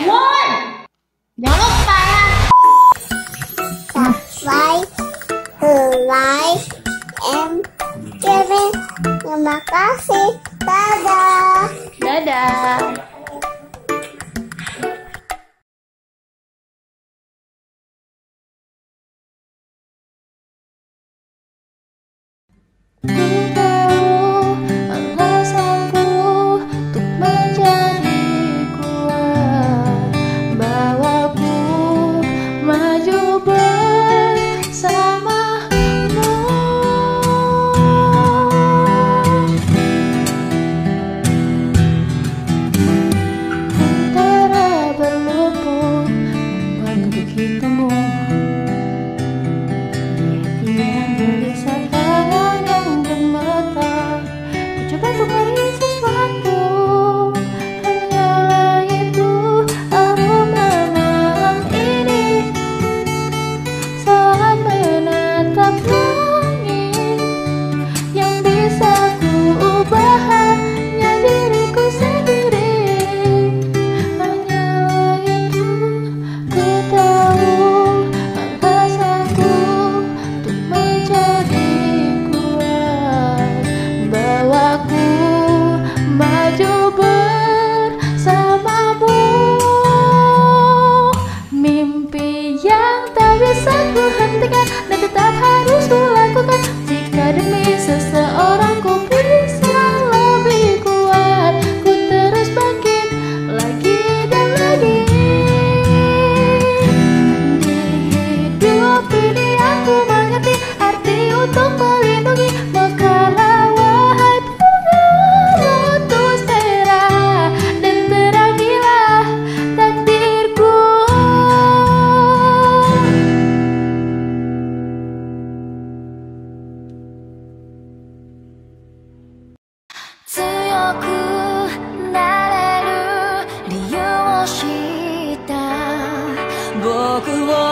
One. Jangan lupa ya. subscribe, like, and comment. Terima kasih. Dadah. Dadah. Sakura. 僕を